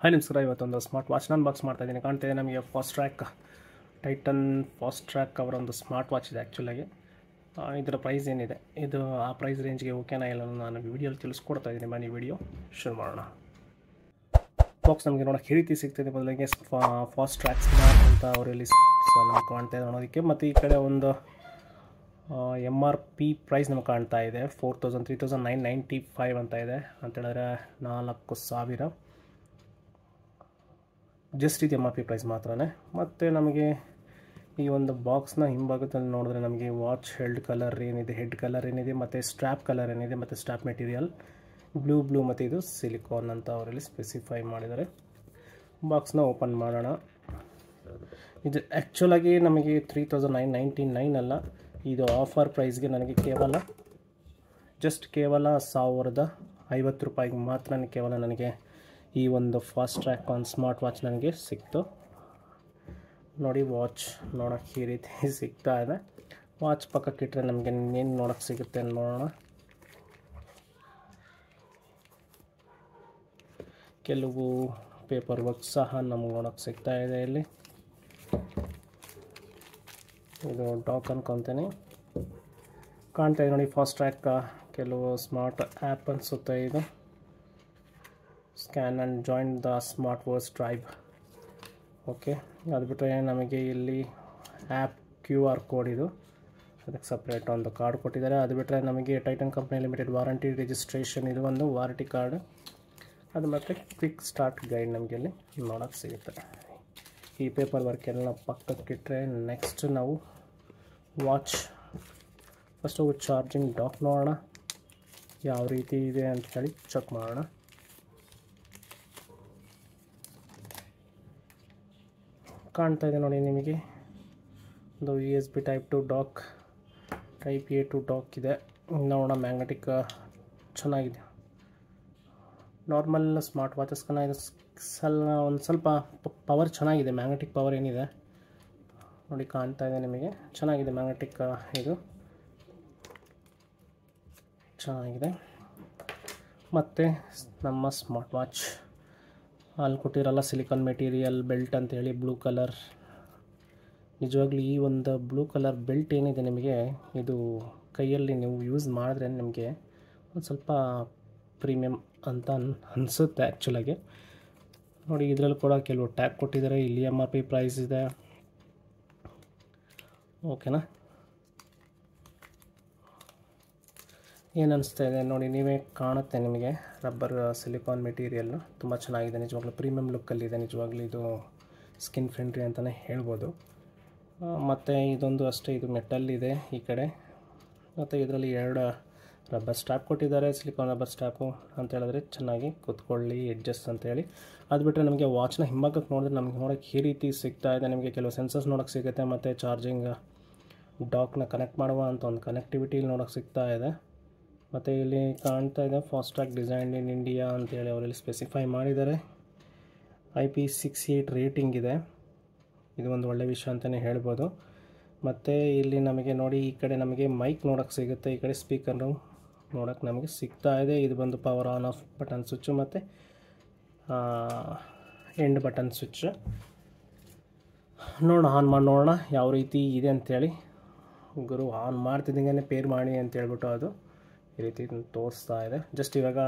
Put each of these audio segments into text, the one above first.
Hi ನಮಸ್ಕಾರ. ಇವತ್ತೊಂದು smart watch ನಾನು ಬಾಕ್ಸ್ ಮಾಡ್ತಾ ಇದ್ದೀನಿ. ಕಾಣ್ತಾ ಇದೆ ನಮಗೆ fast track tighten fast track ಅವರ ಒಂದು ಸ್ಮಾರ್ಟ್ ವಾಚ್ ಇದೆ ಆ್ಯಕ್ಚುಲಾಗಿ ಇದರ ಪ್ರೈಸ್ ಏನಿದೆ? ಇದು ಆ ಪ್ರೈಸ್ ರೇಂಜ್ಗೆ ಓಕೆನಾ ಇಲ್ಲ ನಾನು ವಿಡಿಯೋಲಿ ತಿಳಿಸ್ಕೊಡ್ತಾ ಇದ್ದೀನಿ. ಬನ್ನಿ ವಿಡಿಯೋ ಶುರು ಮಾಡೋಣ. ಬಾಕ್ಸ್ ನಮಗೆ ನೋಡೋಕ್ಕೆ ಈ ರೀತಿ ಸಿಗ್ತಿದೆ. ಮೊದಲಿಗೆ ಫಾಸ್ಟ್ ಟ್ರ್ಯಾಕ್ ಅಂತ ಸೊ ನಮಗೆ ಕಾಣ್ತಾ ಇದೆ ನೋಡೋದಕ್ಕೆ. ಮತ್ತು ಈ ಕಡೆ ಒಂದು ಎಂ ಆರ್ ಪಿ ಪ್ರೈಸ್ ನಮಗೆ ಕಾಣ್ತಾ ಇದೆ. Four thousand three thousand nine ninety five ಅಂತ ಇದೆ. ಅಂತೇಳಿದ್ರೆ ನಾಲ್ಕು ಸಾವಿರ. ಜಸ್ಟ್ ಇದು ಎಂ ಆರ್ ಪಿ ಪ್ರೈಸ್ ಮಾತ್ರನೇ. ಮತ್ತು ನಮಗೆ ಈ ಒಂದು ಬಾಕ್ಸ್ನ ಹಿಂಭಾಗದಲ್ಲಿ ನೋಡಿದ್ರೆ ನಮಗೆ ವಾಚ್ ಹೆಲ್ಡ್ ಕಲರ್ ಏನಿದೆ ಹೆಡ್ ಕಲರ್ ಏನಿದೆ, ಮತ್ತು ಸ್ಟ್ರ್ಯಾಪ್ ಕಲರ್ ಏನಿದೆ, ಮತ್ತು ಸ್ಟ್ರ್ಯಾಪ್ ಮೆಟೀರಿಯಲ್ ಬ್ಲೂ ಬ್ಲೂ ಮತ್ತು ಇದು ಸಿಲಿಕಾನ್ ಅಂತ ಅವರಲ್ಲಿ ಸ್ಪೆಸಿಫೈ ಮಾಡಿದ್ದಾರೆ. ಬಾಕ್ಸ್ನ ಓಪನ್ ಮಾಡೋಣ. ಇದು ಆ್ಯಕ್ಚುಲಾಗಿ ನಮಗೆ three thousand nine ninety nine ಅಲ್ಲ. ಇದು ಆಫರ್ ಪ್ರೈಸ್ಗೆ ನನಗೆ ಕೇವಲ ಜಸ್ಟ್ ಕೇವಲ ಸಾವಿರದ ಐವತ್ತು ರೂಪಾಯಿಗೆ ಮಾತ್ರ ಕೇವಲ ನನಗೆ ಈ ಒಂದು fast track on smart watch ನನಗೆ ಸಿಕ್ತು. ನೋಡಿ ವಾಚ್ ನೋಡೋಕ್ಕೆ ಈ ರೀತಿ ಸಿಗ್ತಾ ಇದೆ. ವಾಚ್ ಪಕ್ಕಕ್ಕೆ ಇಟ್ಟರೆ ನಮಗೆ ಏನು ನೋಡೋಕ್ಕೆ ಸಿಗುತ್ತೆ ನೋಡೋಣ. ಕೆಲವು ಪೇಪರ್ ವರ್ಕ್ ಸಹ ನಮ್ಗೆ ನೋಡೋಕ್ಕೆ ಸಿಗ್ತಾ ಇದೆ ಇಲ್ಲಿ. ಇದು ಡಾಕ್ ಅನ್ಕೊತೀನಿ. ಕಾಣ್ತಾ ಇದೆ ನೋಡಿ ಫಾಸ್ಟ್ ಟ್ರ್ಯಾಕ್ ಕೆಲವು ಸ್ಮಾರ್ಟ್ ಆ್ಯಪ್ ಅನಿಸುತ್ತೆ ಇದು. Scan and join the smart verse drive okay ಅದು ಬಿಟ್ಟರೆ ನಮಗೆ ಇಲ್ಲಿ ಆ್ಯಪ್ ಕ್ಯೂ ಆರ್ ಕೋಡ್ ಇದು. ಅದಕ್ಕೆ ಸಪ್ರೇಟ್ ಒಂದು ಕಾರ್ಡ್ ಕೊಟ್ಟಿದ್ದಾರೆ. ಅದು ಬಿಟ್ಟರೆ ನಮಗೆ Titan company limited warranty registration ಇದು ಒಂದು ವಾರಂಟಿ ಕಾರ್ಡ್ ಅದು ಮತ್ತು ಕ್ವಿಕ್ ಸ್ಟಾರ್ಟ್ ಗೈಡ್ ನಮಗೆ ಇಲ್ಲಿ ನೋಡೋಕ್ಕೆ ಸಿಗುತ್ತೆ. ಈ ಪೇಪರ್ ವರ್ಕ್ ಎಲ್ಲ ಪಕ್ಕಕ್ಕಿಟ್ಟರೆ ನೆಕ್ಸ್ಟ್ ನಾವು ವಾಚ್ ಫಸ್ಟು ಚಾರ್ಜಿಂಗ್ ಡಾಕ್ ನೋಡೋಣ. ಯಾವ ರೀತಿ ಇದೆ ಅಂತ ಹೇಳಿ ಚೆಕ್ ಮಾಡೋಣ. ಕಾಣ್ತಾ ಇದೆ ನೋಡಿ ನಿಮಗೆ. ಒಂದು U S B type to dock type A to dock ಇದೆ. ನೋಡೋಣ ಮ್ಯಾಗ್ನೆಟಿಕ್ ಚೆನ್ನಾಗಿದೆ. ನಾರ್ಮಲ್ ಸ್ಮಾರ್ಟ್ ವಾಚಸ್ಕನ್ನ ಇದು ಸಲ್, ಒಂದು ಸ್ವಲ್ಪ ಪವರ್ ಚೆನ್ನಾಗಿದೆ ಮ್ಯಾಗ್ನೆಟಿಕ್ ಪವರ್ ಏನಿದೆ. ನೋಡಿ ಕಾಣ್ತಾ ಇದೆ ನಿಮಗೆ. ಚೆನ್ನಾಗಿದೆ ಮ್ಯಾಗ್ನೆಟಿಕ್ ಇದು. ಚೆನ್ನಾಗಿದೆ. ಮತ್ತು ನಮ್ಮ ಸ್ಮಾರ್ಟ್ ವಾಚ್ ಅಲ್ಲಿ ಕೊಟ್ಟಿರಲ್ಲ ಸಿಲಿಕಾನ್ ಮೆಟೀರಿಯಲ್ ಬೆಲ್ಟ್ ಅಂತೇಳಿ ಬ್ಲೂ ಕಲರ್ ನಿಜವಾಗ್ಲೂ ಈ ಒಂದು ಬ್ಲೂ ಕಲರ್ ಬೆಲ್ಟ್ ಏನಿದೆ ನಿಮಗೆ, ಇದು ಕೈಯಲ್ಲಿ ನೀವು ಯೂಸ್ ಮಾಡಿದ್ರೆ ನಿಮಗೆ ಒಂದು ಸ್ವಲ್ಪ ಪ್ರೀಮಿಯಮ್ ಅಂತ ಅನ್, ಅನಿಸುತ್ತೆ ಆ್ಯಕ್ಚುಲಾಗಿ ನೋಡಿ, ಇದರಲ್ಲಿ ಕೂಡ ಕೆಲವು ಟ್ಯಾಗ್ ಕೊಟ್ಟಿದ್ದಾರೆ, ಇಲ್ಲಿ ಎಂ ಆರ್ ಪಿ ಪ್ರೈಸ್ ಇದೆ. ಓಕೆನಾ ಏನು ಅನಿಸ್ತಾ ಇದೆ ನೋಡಿ, ನೀವೇ ಕಾಣುತ್ತೆ ನಿಮಗೆ ರಬ್ಬರ್ ಸಿಲಿಕಾನ್ ಮೆಟೀರಿಯಲ್ಲು ತುಂಬ ಚೆನ್ನಾಗಿದೆ ನಿಜವಾಗ್ಲೂ. ಪ್ರೀಮಿಯಮ್ ಲುಕ್ಕಲ್ಲಿದೆ ನಿಜವಾಗ್ಲೂ ಇದು ಸ್ಕಿನ್ ಫ್ರೆಂಡ್ಲಿ ಅಂತಲೇ ಹೇಳ್ಬೋದು. ಮತ್ತು ಇದೊಂದು ಅಷ್ಟೇ, ಇದು ಮೆಟಲ್ ಇದೆ ಈ ಕಡೆ. ಮತ್ತು ಇದರಲ್ಲಿ ಎರಡು ರಬ್ಬರ್ ಸ್ಟ್ಯಾಪ್ ಕೊಟ್ಟಿದ್ದಾರೆ, ಸಿಲಿಕಾನ್ ರಬ್ಬರ್ ಸ್ಟ್ಯಾಪು ಅಂತ ಹೇಳಿದ್ರೆ ಚೆನ್ನಾಗಿ ಕೂತ್ಕೊಳ್ಳಿ ಎಡ್ಜಸ್ಟ್ ಅಂತೇಳಿ ಅದು ಬಿಟ್ಟರೆ ನಮಗೆ ವಾಚ್ನ ಹಿಂಭಾಗಕ್ಕೆ ನೋಡಿದ್ರೆ ನಮಗೆ ನೋಡೋಕ್ಕೆ ಈ ರೀತಿ ಸಿಗ್ತಾ ಇದೆ. ನಿಮಗೆ ಕೆಲವು ಸೆನ್ಸರ್ಸ್ ನೋಡೋಕ್ಕೆ ಸಿಗುತ್ತೆ, ಮತ್ತು ಚಾರ್ಜಿಂಗ್ ಡಾಕ್ನ ಕನೆಕ್ಟ್ ಮಾಡುವ ಅಂತ ಒಂದು ಕನೆಕ್ಟಿವಿಟಿ ನೋಡೋಕ್ಕೆ ಸಿಗ್ತಾ ಇದೆ. ಮತ್ತು ಇಲ್ಲಿ ಕಾಣ್ತಾ ಇದೆ fast track design in India ಅಂತೇಳಿ ಅವರಲ್ಲಿ ಸ್ಪೆಸಿಫೈ ಮಾಡಿದ್ದಾರೆ. I P six eight rating ಇದೆ. ಇದು ಒಂದು ಒಳ್ಳೆಯ ವಿಷಯ ಅಂತಲೇ ಹೇಳ್ಬೋದು. ಮತ್ತು ಇಲ್ಲಿ ನಮಗೆ ನೋಡಿ ಈ ಕಡೆ ನಮಗೆ ಮೈಕ್ ನೋಡೋಕ್ಕೆ ಸಿಗುತ್ತೆ. ಈ ಕಡೆ ಸ್ಪೀಕರು ನೋಡೋಕ್ಕೆ ನಮಗೆ ಸಿಗ್ತಾ ಇದೆ. ಇದು ಬಂದು power on off button switch ಮತ್ತು ಎಂಡ್ ಬಟನ್ ಸ್ವಿಚ್ ನೋಡೋಣ ಆನ್ ಮಾಡಿ, ನೋಡೋಣ. ಯಾವ ರೀತಿ ಇದೆ ಅಂಥೇಳಿ ಗುರು ಆನ್ ಮಾಡ್ತಿದ್ದಂಗೆ ಪೇರ್ ಮಾಡಿ ಅಂತ ಹೇಳ್ಬಿಟ್ಟು ಅದು. ಈ ರೀತಿ ತೋರಿಸ್ತಾ ಇದೆ. ಜಸ್ಟ್ ಇವಾಗ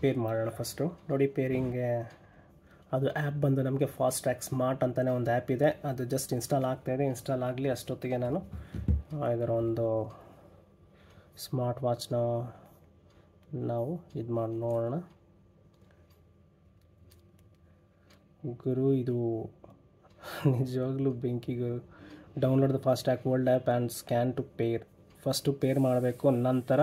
ಪೇರ್ ಮಾಡೋಣ ಫಸ್ಟು ನೋಡಿ ಪೇರಿಂಗ್ಗೆ ಅದು ಆ್ಯಪ್ ಬಂದು ನಮಗೆ ಫಾಸ್ಟ್ ಟ್ರ್ಯಾಕ್ ಸ್ಮಾರ್ಟ್ ಅಂತಲೇ ಒಂದು ಆ್ಯಪ್ ಇದೆ. ಅದು ಜಸ್ಟ್ ಇನ್ಸ್ಟಾಲ್ ಆಗ್ತಾಯಿದೆ ಇನ್ಸ್ಟಾಲ್ ಆಗಲಿ ಅಷ್ಟೊತ್ತಿಗೆ ನಾನು ಇದರ ಒಂದು ಸ್ಮಾರ್ಟ್ ವಾಚ್ನ ನಾವು ಇದು ಮಾಡಿ, ನೋಡೋಣ. ಗುರು, ಇದು ನಿಜವಾಗ್ಲೂ ಬೆಂಕಿ download the Fastrack world app and scan to pair first pair ಮಾಡಬೇಕು ನಂತರ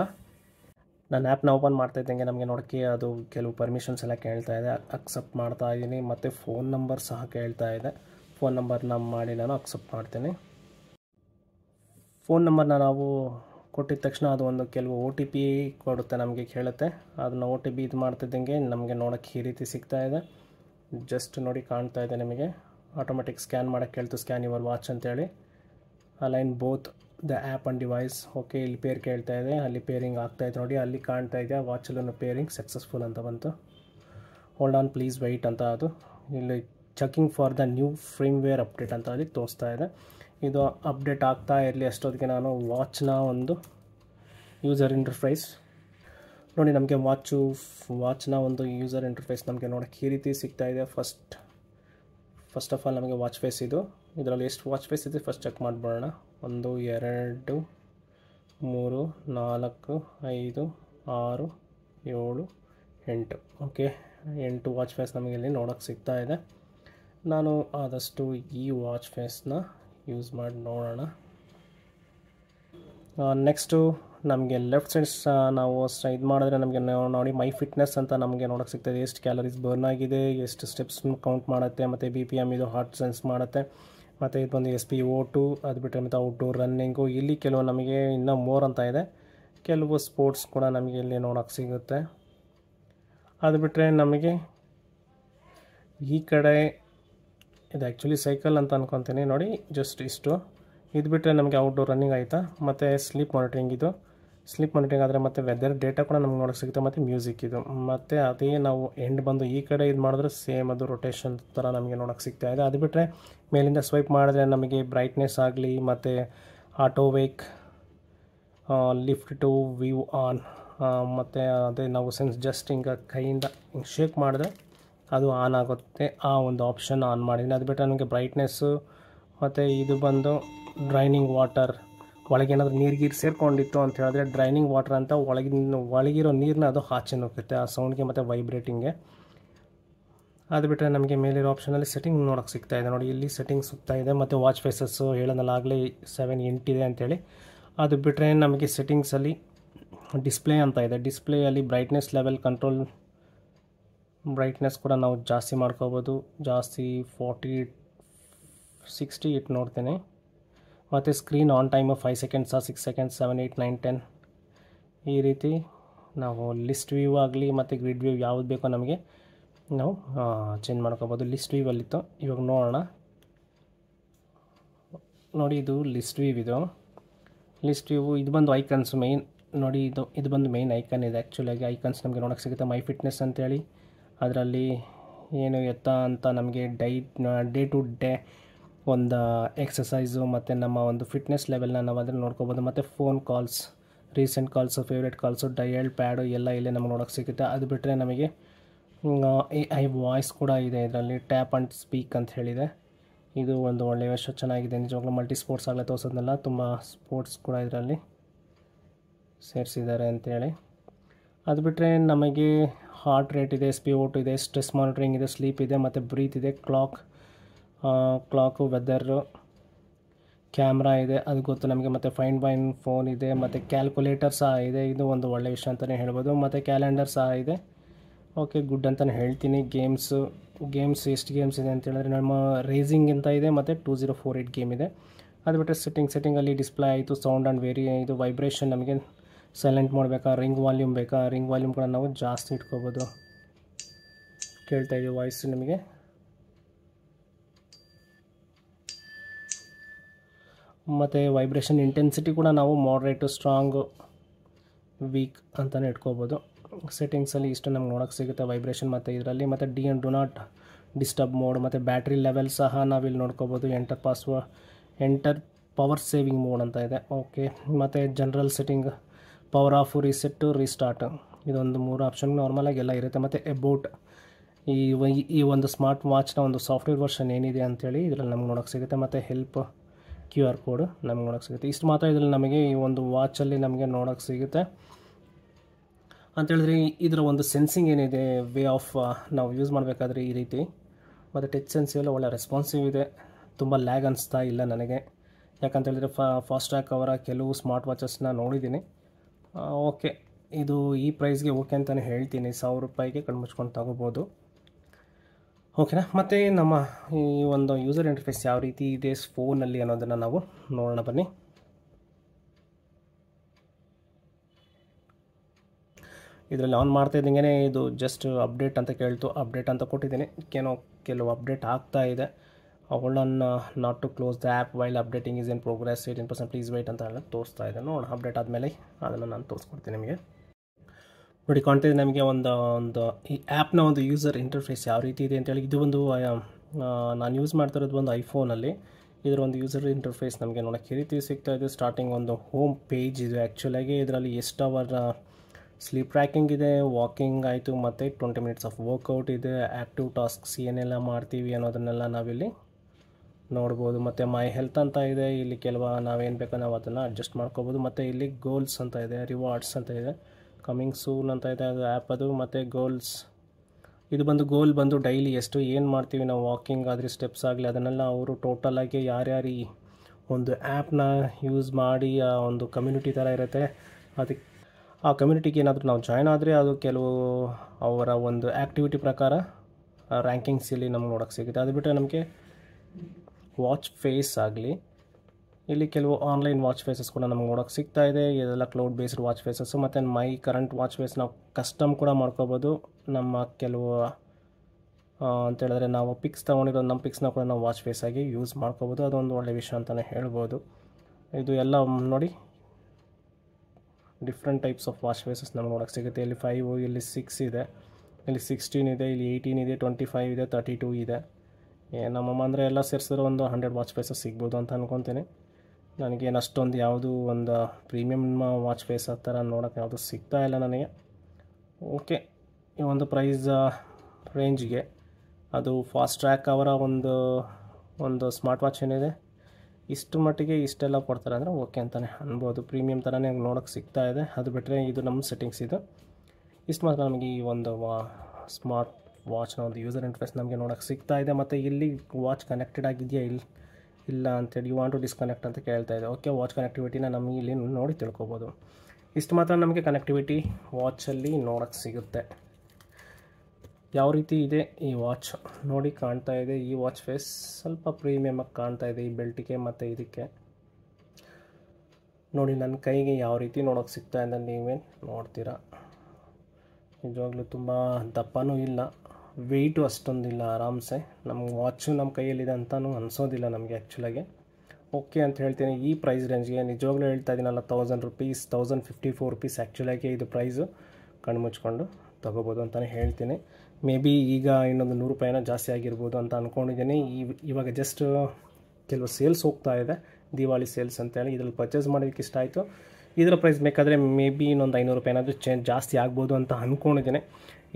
ನಾನು ಆ್ಯಪ್ನ ಓಪನ್ ಮಾಡ್ತಾ ಇದ್ದಂಗೆ ನಮಗೆ ನೋಡೋಕ್ಕೆ ಅದು ಕೆಲವು ಪರ್ಮಿಷನ್ಸ್ ಎಲ್ಲ ಕೇಳ್ತಾ ಇದೆ. ಅಕ್ಸೆಪ್ಟ್ ಮಾಡ್ತಾ ಇದ್ದೀನಿ. ಮತ್ತು ಫೋನ್ ನಂಬರ್ ಸಹ ಕೇಳ್ತಾ ಇದೆ. ಫೋನ್ ನಂಬರ್ನ ಮಾಡಿ ನಾನು ಅಕ್ಸೆಪ್ಟ್ ಮಾಡ್ತೀನಿ. ಫೋನ್ ನಂಬರ್ನ ನಾವು ಕೊಟ್ಟಿದ ತಕ್ಷಣ ಅದು ಒಂದು ಕೆಲವು ಒ ಟಿ ಪಿ ಕೊಡುತ್ತೆ ನಮಗೆ ಕೇಳುತ್ತೆ. ಅದನ್ನು ಒ ಟಿ ಪಿ ಇದು ಮಾಡ್ತಿದ್ದಂಗೆ ನಮಗೆ ನೋಡೋಕ್ಕೆ ಈ ರೀತಿ ಸಿಗ್ತಾ ಇದೆ. ಜಸ್ಟ್ ನೋಡಿ ಕಾಣ್ತಾ ಇದೆ ನಿಮಗೆ. ಆಟೋಮೆಟಿಕ್ ಸ್ಕ್ಯಾನ್ ಮಾಡೋಕ್ಕೆ ಕೇಳ್ತು. ಸ್ಕ್ಯಾನ್ ಯುವರ್ ವಾಚ್ ಅಂತೇಳಿ. Align both the app and device okay ಇಲ್ಲಿ ಪೇರ್ ಕೇಳ್ತಾ ಇದೆ. ಅಲ್ಲಿ ಪೇರಿಂಗ್ ಆಗ್ತಾಯಿದೆ ನೋಡಿ. ಅಲ್ಲಿ ಕಾಣ್ತಾ ಇದೆ ವಾಚಲ್ಲೂ ಪೇರಿಂಗ್ ಸಕ್ಸಸ್ಫುಲ್ ಅಂತ ಬಂತು. ಹೋಲ್ಡ್ ಆನ್ ಪ್ಲೀಸ್ ವೆಯ್ಟ್ ಅಂತ ಅದು. ಇಲ್ಲಿ checking for the new firmware update ಅಂತ ಅಲ್ಲಿ ತೋರಿಸ್ತಾ ಇದೆ. ಇದು ಅಪ್ಡೇಟ್ ಆಗ್ತಾ ಇರಲಿ ಅಷ್ಟೊತ್ತಿಗೆ ನಾನು ವಾಚ್ನ ಒಂದು ಯೂಸರ್ ಇಂಟರ್ಫೇಸ್ ನೋಡಿ, ನಮಗೆ ವಾಚು ವಾಚ್ನ ಒಂದು ಯೂಸರ್ ಇಂಟರ್ಫೇಸ್ ನಮಗೆ ನೋಡೋಕ್ಕೆ ಈ ರೀತಿ ಸಿಗ್ತಾ ಇದೆ. ಫಸ್ಟ್ ಫಸ್ಟ್ ಆಫ್ ಆಲ್ ನಮಗೆ ವಾಚ್ ಫೇಸ್ ಇದು. ಇದರಲ್ಲಿ ಎಷ್ಟು ವಾಚ್ ಫೇಸ್ ಇದೆ ಫಸ್ಟ್ ಚೆಕ್ ಮಾಡಿಬಿಡೋಣ ಒಂದು, ಎರಡು, ಮೂರು, ನಾಲ್ಕು, ಐದು, ಆರು, ಏಳು, ಎಂಟು. ಓಕೆ ಎಂಟು ವಾಚ್ ಫೇಸ್ ನಮಗೆ ಇಲ್ಲಿ ನೋಡೋಕ್ಕೆ ಸಿಗ್ತಾ ಇದೆ. ನಾನು ಆದಷ್ಟು ಈ ವಾಚ್ ಫೇಸ್ನ ಯೂಸ್ ಮಾಡಿ ನೋಡೋಣ. ನೆಕ್ಸ್ಟು ನಮಗೆ ಲೆಫ್ಟ್ ಸೈಡ್ಸ್ ನಾವು ಇದು ಮಾಡಿದ್ರೆ ನಮಗೆ ನೋಡಿ ಮೈ ಫಿಟ್ನೆಸ್ ಅಂತ ನಮಗೆ ನೋಡೋಕ್ಕೆ ಸಿಗ್ತದೆ ಎಷ್ಟು ಕ್ಯಾಲರೀಸ್ ಬರ್ನ್ ಆಗಿದೆ, ಎಷ್ಟು ಸ್ಟೆಪ್ಸ್ ಕೌಂಟ್ ಮಾಡುತ್ತೆ, ಮತ್ತು ಬಿ ಪಿ ಎಂ ಇದು ಹಾರ್ಟ್ ಸೆನ್ಸ್ ಮಾಡುತ್ತೆ. ಮತ್ತು ಇದು ಬಂದು ಎಸ್ ಪಿ, ಓ ಟು, ಅದು ಬಿಟ್ಟರೆ ಮತ್ತು ಔಟ್ಡೋರ್ ರನ್ನಿಂಗು ಇಲ್ಲಿ ಕೆಲವು ನಮಗೆ ಇನ್ನೂ ಮೋರ್ ಅಂತ ಇದೆ. ಕೆಲವು ಸ್ಪೋರ್ಟ್ಸ್ ಕೂಡ ನಮಗೆ ಇಲ್ಲಿ ನೋಡೋಕ್ಕೆ ಸಿಗುತ್ತೆ. ಅದು ಬಿಟ್ಟರೆ ನಮಗೆ ಈ ಕಡೆ, ಇದು ಆ್ಯಕ್ಚುಲಿ ಸೈಕಲ್ ಅಂತ ಅನ್ಕೊತೀನಿ. ನೋಡಿ ಜಸ್ಟ್ ಇಷ್ಟು. ಇದು ಬಿಟ್ಟರೆ ನಮಗೆ ಔಟ್ಡೋರ್ ರನ್ನಿಂಗ್ ಆಯಿತಾ? ಮತ್ತು ಸ್ಲೀಪ್ ಮಾನಿಟ್ರಿಂಗ್ ಇದು. ಸ್ಲೀಪ್ ಮಾನಿಟರಿಂಗ್ ಆದರೆ ಮತ್ತು ವೆದರ್ ಡೇಟಾ ಕೂಡ ನಮ್ಗೆ ನೋಡೋಕ್ಕೆ ಸಿಗುತ್ತೆ, ಮತ್ತು ಮ್ಯೂಸಿಕ್ ಇದು. ಮತ್ತು ಅದೇ ನಾವು ಎಂಡ್ ಬಂದು ಈ ಕಡೆ ಇದು ಮಾಡಿದ್ರೆ ಸೇಮ್ ಅದು ರೊಟೇಷನ್ ಥರ ನಮಗೆ ನೋಡೋಕ್ಕೆ ಸಿಗ್ತಾ ಇದೆ. ಅದು ಬಿಟ್ಟರೆ ಮೇಲಿಂದ ಸ್ವೈಪ್ ಮಾಡಿದ್ರೆ ನಮಗೆ ಬ್ರೈಟ್ನೆಸ್ ಆಗಲಿ, ಮತ್ತು auto wake lift to view on ಮತ್ತು ಅದೇ ನಾವು ಸೆನ್ಸ್ ಜಸ್ಟ್ ಹಿಂಗೆ ಕೈಯಿಂದ ಹಿಂಗೆ ಶೇಕ್ ಮಾಡಿದ್ರೆ ಅದು ಆನ್ ಆಗುತ್ತೆ, ಆ ಒಂದು ಆಪ್ಷನ್ ಆನ್ ಮಾಡಿದ್ದೀನಿ ಅದು ಬಿಟ್ಟರೆ ನಮಗೆ ಬ್ರೈಟ್ನೆಸ್ಸು ಮತ್ತು ಇದು ಬಂದು ಡ್ರೈನಿಂಗ್ ವಾಟರ್ ಒಳಗೇನಾದರೂ ನೀರು ಗೀರು ಸೇರ್ಕೊಂಡಿತ್ತು ಅಂತ ಹೇಳಿದ್ರೆ ಡ್ರೈನಿಂಗ್ ವಾಟರ್ ಅಂತ ಒಳಗಿನ, ಒಳಗಿರೋ ನೀರನ್ನ ಅದು ಆಚೆ ನುಗ್ಗುತ್ತೆ, ಆ ಸೌಂಡ್ಗೆ ಮತ್ತು ವೈಬ್ರೇಟಿಂಗ್ಗೆ. ಅದು ಬಿಟ್ಟರೆ ನಮಗೆ ಮೇಲಿರೋ ಆಪ್ಷನಲ್ಲಿ ಸೆಟ್ಟಿಂಗ್ ನೋಡೋಕ್ಕೆ ಸಿಗ್ತಾ ಇದೆ. ನೋಡಿ, ಇಲ್ಲಿ ಸೆಟ್ಟಿಂಗ್ ಸಿಗ್ತಾ ಇದೆ, ಮತ್ತು ವಾಚ್ ಫೇಸಸ್ಸು ಹೇಳೋದಲ್ಲ, ಆಗಲೇ ಸೆವೆನ್ ಎಂಟಿದೆ ಅಂತೇಳಿ. ಅದು ಬಿಟ್ಟರೆ ನಮಗೆ ಸೆಟ್ಟಿಂಗ್ಸಲ್ಲಿ ಡಿಸ್ಪ್ಲೇ ಅಂತ ಇದೆ. ಡಿಸ್ಪ್ಲೇಯಲ್ಲಿ ಬ್ರೈಟ್ನೆಸ್ ಲೆವೆಲ್ ಕಂಟ್ರೋಲ್ ಬ್ರೈಟ್ನೆಸ್ ಕೂಡ ನಾವು ಜಾಸ್ತಿ ಮಾಡ್ಕೋಬೋದು. ಜಾಸ್ತಿ ಫಾರ್ಟಿ ಸಿಕ್ಸ್ಟಿ ಇಟ್ಟು ನೋಡ್ತೇನೆ. ಮತ್ತು screen on time five ಸೆಕೆಂಡ್ಸಾ six seconds seven eight nine ten ಈ ರೀತಿ ನಾವು ಲಿಸ್ಟ್ ವ್ಯೂ ಆಗಲಿ ಮತ್ತು ಗ್ರಿಡ್ ವ್ಯೂ ಯಾವ್ದು ಬೇಕೋ ನಮಗೆ ನಾವು ಚೇಂಜ್ ಮಾಡ್ಕೋಬೋದು. ಲಿಸ್ಟ್ ವ್ಯೂವಲ್ಲಿತ್ತು ಇವಾಗ ನೋಡೋಣ. ನೋಡಿ ಇದು ಲಿಸ್ಟ್ ವ್ಯೂ ಇದು. ಲಿಸ್ಟ್ ವ್ಯೂ ಇದು ಬಂದು ಐಕನ್ಸ್ ಮೈನ್ ನೋಡಿ ಇದು ಇದು ಬಂದು ಮೈನ್ ಐಕನ್ ಇದೆ. ಆ್ಯಕ್ಚುಲಾಗಿ ಐಕನ್ಸ್ ನಮಗೆ ನೋಡೋಕ್ಕೆ ಸಿಗುತ್ತೆ. ಮೈ ಫಿಟ್ನೆಸ್ ಅಂತೇಳಿ. ಅದರಲ್ಲಿ ಏನು ಎತ್ತ ಅಂತ ನಮಗೆ ಡೈ ಡೇ ಟು ಡೇ ಒಂದು ಎಕ್ಸಸೈಸು ಮತ್ತು ನಮ್ಮ ಒಂದು ಫಿಟ್ನೆಸ್ ಲೆವೆಲ್ನ ನಾವು ಅದನ್ನು ನೋಡ್ಕೋಬೋದು. ಮತ್ತು phone calls recent calls favourite calls dial pad ಎಲ್ಲ ಇಲ್ಲೇ ನಮ್ಗೆ ನೋಡೋಕೆ ಸಿಗುತ್ತೆ. ಅದು ಬಿಟ್ಟರೆ ನಮಗೆ ಎ ಐ ವಾಯ್ಸ್ ಕೂಡ ಇದೆ ಇದರಲ್ಲಿ. ಟ್ಯಾಪ್ ಆ್ಯಂಡ್ ಸ್ಪೀಕ್ ಅಂತ ಹೇಳಿದೆ. ಇದು ಒಂದು ಒಳ್ಳೆಯ ವಿಷಯ, ಚೆನ್ನಾಗಿದೆ. ನಿಜವಾಗ್ಲೂ ಮಲ್ಟಿ ಸ್ಪೋರ್ಟ್ಸ್ ಆಗಲೇ ತೋರಿಸೋದನ್ನೆಲ್ಲ ತುಂಬ ಸ್ಪೋರ್ಟ್ಸ್ ಕೂಡ ಇದರಲ್ಲಿ ಸೇರಿಸಿದ್ದಾರೆ ಅಂತೇಳಿ. ಅದು ಬಿಟ್ಟರೆ ನಮಗೆ ಹಾರ್ಟ್ ರೇಟ್ ಇದೆ ಸ್ಪೀ ಓಟ್ ಇದೆ ಸ್ಟ್ರೆಸ್ ಮಾನಿಟ್ರಿಂಗ್ ಇದೆ ಸ್ಲೀಪ್ ಇದೆ, ಮತ್ತು ಬ್ರೀತ್ ಇದೆ ಕ್ಲಾಕ್ ಕ್ಲಾಕು ವೆದರು ಕ್ಯಾಮ್ರಾ ಇದೆ. ಅದು ಗೊತ್ತು ನಮಗೆ. ಮತ್ತು ಫೈಂಡ್ ಬೈನ್ ಫೋನ್ ಇದೆ. ಮತ್ತು ಕ್ಯಾಲ್ಕುಲೇಟರ್ ಸಹ ಇದೆ. ಇದು ಒಂದು ಒಳ್ಳೆಯ ವಿಷಯ ಅಂತಲೇ ಹೇಳ್ಬೋದು. ಮತ್ತು ಕ್ಯಾಲೆಂಡರ್ ಸಹ ಇದೆ. ಓಕೆ ಗುಡ್ ಅಂತಲೇ ಹೇಳ್ತೀನಿ. ಗೇಮ್ಸು ಗೇಮ್ಸ್ ಎಷ್ಟು ಗೇಮ್ಸ್ ಇದೆ ಅಂತ ಹೇಳಿದ್ರೆ ನಮ್ಮ ರೇಸಿಂಗ್ ಅಂತ ಇದೆ. ಮತ್ತು two zero four eight game ಇದೆ. ಅದು ಬಿಟ್ಟರೆ ಸೆಟ್ಟಿಂಗ್ ಸೆಟ್ಟಿಂಗಲ್ಲಿ ಡಿಸ್ಪ್ಲೇ ಆಯಿತು. ಸೌಂಡ್ ಆ್ಯಂಡ್ ವೇರಿ ಇದು ವೈಬ್ರೇಷನ್ ನಮಗೆ ಸೈಲೆಂಟ್ ಮಾಡಬೇಕಾ? ರಿಂಗ್ ವಾಲ್ಯೂಮ್ ಬೇಕಾ? ರಿಂಗ್ ವಾಲ್ಯೂಮ್ ಕೂಡ ನಾವು ಜಾಸ್ತಿ ಇಟ್ಕೋಬೋದು. ಕೇಳ್ತಾ ಇದೀವಿ ವಾಯ್ಸ್ ನಿಮಗೆ. ಮತ್ತು ವೈಬ್ರೇಷನ್ ಇಂಟೆನ್ಸಿಟಿ ಕೂಡ ನಾವು ಮಾಡ್ರೇಟು ಸ್ಟ್ರಾಂಗು ವೀಕ್ ಅಂತಲೇ ಇಟ್ಕೋಬೋದು. ಸೆಟ್ಟಿಂಗ್ಸಲ್ಲಿ ಇಷ್ಟು ನಮ್ಗೆ ನೋಡೋಕ್ಕೆ ಸಿಗುತ್ತೆ ವೈಬ್ರೇಷನ್ ಮತ್ತು ಇದರಲ್ಲಿ. ಮತ್ತು D and do not disturb mode ಮತ್ತು ಬ್ಯಾಟ್ರಿ ಲೆವೆಲ್ ಸಹ ನಾವಿಲ್ಲಿ ನೋಡ್ಕೋಬೋದು. Enter password enter power saving mode ಅಂತ ಇದೆ. ಓಕೆ ಮತ್ತು general setting power off reset restart ಇದೊಂದು ಮೂರು ಆಪ್ಷನ್ ನಾರ್ಮಲಾಗಿ ಎಲ್ಲ ಇರುತ್ತೆ. ಮತ್ತು ಎಬೌಟ್ ಈ ಈ ಒಂದು ಸ್ಮಾರ್ಟ್ ವಾಚ್ನ ಒಂದು ಸಾಫ್ಟ್ವೇರ್ ವರ್ಷನ್ ಏನಿದೆ ಅಂಥೇಳಿ ಇದರಲ್ಲಿ ನಮ್ಗೆ ನೋಡೋಕ್ಕೆ ಸಿಗುತ್ತೆ. ಮತ್ತು ಹೆಲ್ಪ್ ಕ್ಯೂ ಆರ್ ಕೋಡ್ ನಮ್ಗೆ ನೋಡೋಕ್ಕೆ ಸಿಗುತ್ತೆ. ಇಷ್ಟು ಮಾತ್ರ ಇದರಲ್ಲಿ ನಮಗೆ ಈ ಒಂದು ವಾಚಲ್ಲಿ ನಮಗೆ ನೋಡೋಕ್ಕೆ ಸಿಗುತ್ತೆ. ಅಂತ ಹೇಳಿದ್ರೆ ಇದರ ಒಂದು ಸೆನ್ಸಿಂಗ್ ಏನಿದೆ ವೇ ಆಫ್ ನಾವು ಯೂಸ್ ಮಾಡಬೇಕಾದ್ರೆ ಈ ರೀತಿ. ಮತ್ತು ಟಚ್ ಸೆನ್ಸ್ ಎಲ್ಲ ಒಳ್ಳೆ ರೆಸ್ಪಾನ್ಸಿವ್ ಇದೆ. ತುಂಬ ಲ್ಯಾಗ್ ಅನಿಸ್ತಾ ಇಲ್ಲ ನನಗೆ. ಯಾಕಂತ ಹೇಳಿದ್ರೆ ಫಾ ಫಾಸ್ಟ್ರ್ಯಾಕ್ ಅವರ ಕೆಲವು ಸ್ಮಾರ್ಟ್ ವಾಚಸ್ನ ನೋಡಿದ್ದೀನಿ. ಓಕೆ ಇದು ಈ ಪ್ರೈಸ್ಗೆ ಓಕೆ ಅಂತಲೇ ಹೇಳ್ತೀನಿ. ಸಾವಿರ ರೂಪಾಯಿಗೆ ಕಣ್ಮುಚ್ಕೊಂಡು ತಗೋಬೋದು. ಓಕೆನಾ? ಮತ್ತು ನಮ್ಮ ಈ ಒಂದು ಯೂಸರ್ ಇಂಟರ್ಫೇಸ್ ಯಾವ ರೀತಿ ಇದೆ? ಫೋನಲ್ಲಿ ಅನ್ನೋದನ್ನು ನಾವು ನೋಡೋಣ ಬನ್ನಿ. ಇದರಲ್ಲಿ ಆನ್ ಮಾಡ್ತಾ ಇದ್ದಂಗೆ ಇದು ಜಸ್ಟ್ ಅಪ್ಡೇಟ್ ಅಂತ ಕೇಳ್ತು. ಅಪ್ಡೇಟ್ ಅಂತ ಕೊಟ್ಟಿದ್ದೀನಿ. ಏನೋ ಕೆಲವು ಅಪ್ಡೇಟ್ ಆಗ್ತಾ ಇದೆ. ಅವುಗಳನ್ನು not to close the app while updating is in progress eighteen percent please wait ಅಂತ ಎಲ್ಲ ತೋರಿಸ್ತಾ ಇದೆ. ನೋಡೋಣ ಅಪ್ಡೇಟ್ ಆದಮೇಲೆ ಅದನ್ನು ನಾನು ತೋರಿಸ್ಕೊಡ್ತೀನಿ ನಿಮಗೆ. ನೋಡಿ ಕಾಣ್ತಿದೆ ನಮಗೆ ಒಂದು ಒಂದು ಈ ಆ್ಯಪ್ನ ಒಂದು ಯೂಸರ್ ಇಂಟರ್ಫೇಸ್ ಯಾವ ರೀತಿ ಇದೆ ಅಂತೇಳಿ, ಇದು ಒಂದು ನಾನು ಯೂಸ್ ಮಾಡ್ತಾ ಇರೋದು ಒಂದು ಐಫೋನಲ್ಲಿ ಇದರ ಒಂದು ಯೂಸರ್ ಇಂಟರ್ಫೇಸ್ ನಮಗೆ ನೋಡೋಕ್ಕೆ ರೀತಿ ಸಿಗ್ತಾ ಇದೆ. ಸ್ಟಾರ್ಟಿಂಗ್ ಒಂದು ಹೋಮ್ ಪೇಜ್ ಇದು ಆ್ಯಕ್ಚುಲಾಗಿ ಇದರಲ್ಲಿ ಎಷ್ಟು ಅವರ್ ಸ್ಲೀಪ್ ಟ್ರ್ಯಾಕಿಂಗ್ ಇದೆ ವಾಕಿಂಗ್ ಆಯಿತು, ಮತ್ತು ಟ್ವೆಂಟಿ ಮಿನಿಟ್ಸ್ ಆಫ್ ವರ್ಕೌಟ್ ಇದೆ ಆ್ಯಕ್ಟಿವ್ ಟಾಸ್ಕ್ಸ್ ಏನೆಲ್ಲ ಮಾಡ್ತೀವಿ ಅನ್ನೋದನ್ನೆಲ್ಲ ನಾವಿಲ್ಲಿ ನೋಡ್ಬೋದು. ಮತ್ತು ಮೈ ಹೆಲ್ತ್ ಅಂತ ಇದೆ. ಇಲ್ಲಿ ಕೆಲವ ನಾವೇನು ಬೇಕೋ ನಾವು ಅದನ್ನು ಅಡ್ಜಸ್ಟ್ ಮಾಡ್ಕೋಬೋದು. ಮತ್ತು ಇಲ್ಲಿ ಗೋಲ್ಸ್ ಅಂತ ಇದೆ ರಿವಾರ್ಡ್ಸ್ ಅಂತ ಇದೆ. ಕಮಿಂಗ್ ಸೂನ್ ಅಂತ ಇದೆ. ಅದು ಆ್ಯಪ್ ಅದು ಮತ್ತು ಗೋಲ್ಸ್ ಇದು ಬಂದು ಗೋಲ್ ಬಂದು ಡೈಲಿ ಎಷ್ಟು, ಏನು ಮಾಡ್ತೀವಿ ನಾವು ವಾಕಿಂಗ್ ಆದರೆ ಸ್ಟೆಪ್ಸ್ ಆಗಲಿ, ಅದನ್ನೆಲ್ಲ ಅವರು ಟೋಟಲಾಗಿ ಯಾರ್ಯಾರು ಈ ಒಂದು ಆ್ಯಪ್ನ ಯೂಸ್ ಮಾಡಿ, ಆ ಒಂದು ಕಮ್ಯುನಿಟಿ ಥರ ಇರುತ್ತೆ. ಅದಕ್ಕೆ ಆ ಕಮ್ಯುನಿಟಿಗೆ ಏನಾದರೂ ನಾವು ಜಾಯ್ನ್ ಆದರೆ ಅದು ಕೆಲವು ಅವರ ಒಂದು ಆ್ಯಕ್ಟಿವಿಟಿ ಪ್ರಕಾರ ರ್ಯಾಂಕಿಂಗ್ಸ್ ಇಲ್ಲಿ ನಮ್ಗೆ ನೋಡೋಕ್ಕೆ ಸಿಗುತ್ತೆ. ಅದು ಬಿಟ್ಟರೆ ನಮಗೆ ವಾಚ್ ಫೇಸ್ ಆಗಲಿ ಇಲ್ಲಿ ಕೆಲವು ಆನ್ಲೈನ್ ವಾಚ್ ಫೇಸಸ್ ಕೂಡ ನಮ್ಗೆ ನೋಡೋಕೆ ಸಿಗ್ತಾ ಇದೆ. ಇದೆಲ್ಲ ಕ್ಲೌಡ್ ಬೇಸ್ಡ್ ವಾಚ್ ಫೇಸಸ್ಸು ಮತ್ತು ಮೈ ಕರೆಂಟ್ ವಾಚ್ ಫೇಸ್ ನಾವು ಕಸ್ಟಮ್ ಕೂಡ ಮಾಡ್ಕೋಬೋದು. ನಮ್ಮ ಕೆಲವು ಅಂತ ಹೇಳಿದ್ರೆ ನಾವು ಪಿಕ್ಸ್ ತೊಗೊಂಡಿರೋ ನಮ್ಮ ಪಿಕ್ಸ್ನ ಕೂಡ ನಾವು ವಾಚ್ ಫೇಸ್ ಆಗಿ ಯೂಸ್ ಮಾಡ್ಕೋಬೋದು. ಅದೊಂದು ಒಳ್ಳೆಯ ವಿಷಯ ಅಂತಲೇ ಹೇಳ್ಬೋದು. ಇದು ಎಲ್ಲ ನೋಡಿ different types of watch faces ನಮ್ಗೆ ನೋಡೋಕ್ಕೆ ಸಿಗುತ್ತೆ. ಇಲ್ಲಿ ಫೈವು ಇಲ್ಲಿ ಸಿಕ್ಸ್ ಇದೆ. ಇಲ್ಲಿ ಸಿಕ್ಸ್ಟೀನ್ ಇದೆ, ಇಲ್ಲಿ ಏಯ್ಟೀನ್ ಇದೆ ಟ್ವೆಂಟಿ ಫೈವ್ ಇದೆ ತರ್ಟಿ ಟೂ ಇದೆ. ನಮ್ಮಮ್ಮ ಅಂದರೆ ಎಲ್ಲ ಸೇರಿಸಿದ್ರೆ ಒಂದು ಹಂಡ್ರೆಡ್ ವಾಚ್ ಫೇಸಸ್ ಸಿಗ್ಬೋದು ಅಂತ ಅನ್ಕೊತೀನಿ. ನನಗೇನು ಅಷ್ಟೊಂದು ಯಾವುದು ಒಂದು ಪ್ರೀಮಿಯಮ್ ವಾಚ್ ಫೇಸ್ ಆ ಥರ ನೋಡೋಕ್ಕೆ ಯಾವುದು ಸಿಗ್ತಾ ಇಲ್ಲ ನನಗೆ. ಓಕೆ, ಈ ಒಂದು ಪ್ರೈಸ್ ರೇಂಜ್ಗೆ ಅದು ಫಾಸ್ಟ್ ಟ್ರ್ಯಾಕ್ ಅವರ ಒಂದು ಒಂದು ಸ್ಮಾರ್ಟ್ ವಾಚ್ ಏನಿದೆ, ಇಷ್ಟು ಮಟ್ಟಿಗೆ ಇಷ್ಟೆಲ್ಲ ಕೊಡ್ತಾರೆ ಅಂದರೆ ಓಕೆ ಅಂತಲೇ ಅನ್ಬೋದು. ಪ್ರೀಮಿಯಮ್ ಥರನೇ ನೋಡೋಕ್ಕೆ ಸಿಗ್ತಾ ಇದೆ. ಅದು ಬಿಟ್ಟರೆ ಇದು ನಮ್ಮ ಸೆಟ್ಟಿಂಗ್ಸ್ ಇದು. ಇಷ್ಟು ಮಾತ್ರ ನಮಗೆ ಈ ಒಂದು ವಾ, ಸ್ಮಾರ್ಟ್ ವಾಚ್ನ ಒಂದು ಯೂಸರ್ ಇಂಟ್ರೆಸ್ಟ್ ನಮಗೆ ನೋಡೋಕ್ಕೆ ಸಿಗ್ತಾ ಇದೆ. ಮತ್ತು ಇಲ್ಲಿ ವಾಚ್ ಕನೆಕ್ಟೆಡ್ ಆಗಿದೆಯಾ ಇಲ್ಲ ಇಲ್ಲ ಅಂತೇಳಿ ಯು ವಾಂಟ್ ಟು ಡಿಸ್ಕನೆಕ್ಟ್ ಅಂತ ಕೇಳ್ತಾ ಇದೆ. ಓಕೆ ವಾಚ್ ಕನೆಕ್ಟಿವಿಟಿನ ನಮಗೆ ಇಲ್ಲಿ ನೋಡಿ ತಿಳ್ಕೊಬೋದು. ಇಷ್ಟು ಮಾತ್ರ ನಮಗೆ ಕನೆಕ್ಟಿವಿಟಿ ವಾಚಲ್ಲಿ ನೋಡೋಕ್ಕೆ ಸಿಗುತ್ತೆ. ಯಾವ ರೀತಿ ಇದೆ ಈ ವಾಚ್ ನೋಡಿ ಕಾಣ್ತಾ ಇದೆ, ಈ ವಾಚ್ ಫೇಸ್ ಸ್ವಲ್ಪ ಪ್ರೀಮಿಯಮಾಗಿ ಕಾಣ್ತಾ ಇದೆ, ಈ ಬೆಲ್ಟಿಗೆ ಮತ್ತು ಇದಕ್ಕೆ. ನೋಡಿ ನನ್ನ ಕೈಗೆ ಯಾವ ರೀತಿ ನೋಡೋಕ್ಕೆ ಸಿಗ್ತಾ ಇದೆ ನೀವೇನು ನೋಡ್ತೀರಾ? ನಿಜವಾಗ್ಲೂ ತುಂಬ ದಪ್ಪನೂ ಇಲ್ಲ. ವೆಯ್ಟು ಅಷ್ಟೊಂದಿಲ್ಲ ಆರಾಮ್ಸೆ. ನಮ್ಮ ವಾಚು ನಮ್ಮ ಕೈಯಲ್ಲಿದೆ ಅಂತಲೂ ಅನಿಸೋದಿಲ್ಲ ನಮಗೆ ಆ್ಯಕ್ಚುಲಾಗಿ ಓಕೆ ಅಂತ ಹೇಳ್ತೀನಿ, ಈ ಪ್ರೈಸ್ ರೇಂಜ್ಗೆ ನಿಜವಾಗ್ಲೂ ಹೇಳ್ತಾ ಇದ್ದೀನಲ್ಲ thousand rupees thousand fifty four rupees ಆ್ಯಕ್ಚುಲಾಗಿ ಇದು ಪ್ರೈಸು ಕಣ್ಣು ಮುಚ್ಕೊಂಡು ತೊಗೋಬೋದು ಅಂತಲೇ ಹೇಳ್ತೀನಿ. ಮೇ ಬಿ ಈಗ ಇನ್ನೊಂದು ನೂರು ರೂಪಾಯಿನ ಜಾಸ್ತಿ ಆಗಿರ್ಬೋದು ಅಂತ ಅಂದ್ಕೊಂಡಿದ್ದೀನಿ ಈ ಇವಾಗ ಜಸ್ಟ್ ಕೆಲವು ಸೇಲ್ಸ್ ಹೋಗ್ತಾ ಇದೆ ದಿವಾಳಿ ಸೇಲ್ಸ್ ಅಂತೇಳಿ ಇದರಲ್ಲಿ ಪರ್ಚೇಸ್ ಮಾಡೋದಕ್ಕೆ ಇಷ್ಟ ಆಯಿತು. ಇದರ ಪ್ರೈಸ್ ಬೇಕಾದರೆ ಮೇ ಬಿ ಇನ್ನೊಂದು ಐನೂರು ರೂಪಾಯಿ ಏನಾದರೂ ಚೇಂಜ್ ಜಾಸ್ತಿ ಆಗ್ಬೋದು ಅಂತ ಅಂದ್ಕೊಂಡಿದ್ದೀನಿ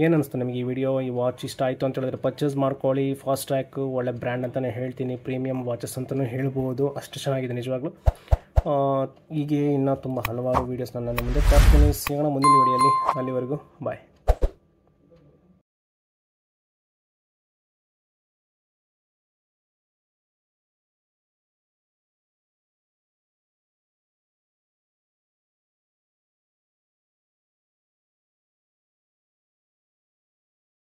ಏನು ಅನಿಸ್ತು ನಿಮಗೆ ಈ ವಿಡಿಯೋ ಈ ವಾಚ್ ಇಷ್ಟ ಆಯಿತು ಅಂತ ಹೇಳಿದ್ರೆ ಪರ್ಚೇಸ್ ಮಾಡ್ಕೊಳ್ಳಿ. ಫಾಸ್ಟ್ ಟ್ರ್ಯಾಕ್ ಒಳ್ಳೆ ಬ್ರ್ಯಾಂಡ್ ಅಂತಲೇ ಹೇಳ್ತೀನಿ. ಪ್ರೀಮಿಯಂ ವಾಚಸ್ ಅಂತಲೂ ಹೇಳ್ಬೋದು. ಅಷ್ಟು ಚೆನ್ನಾಗಿದೆ ನಿಜವಾಗ್ಲೂ. ಹೀಗೆ ಇನ್ನೂ ತುಂಬ ಹಲವಾರು ವೀಡಿಯೋಸ್ ನನ್ನ ಮುಂದೆ ತರ್ತೀನಿ. ಸಿಗೋಣ ಮುಂದಿನ ವಿಡಿಯೋಲಿ ಅಲ್ಲಿವರೆಗೂ ಬಾಯ್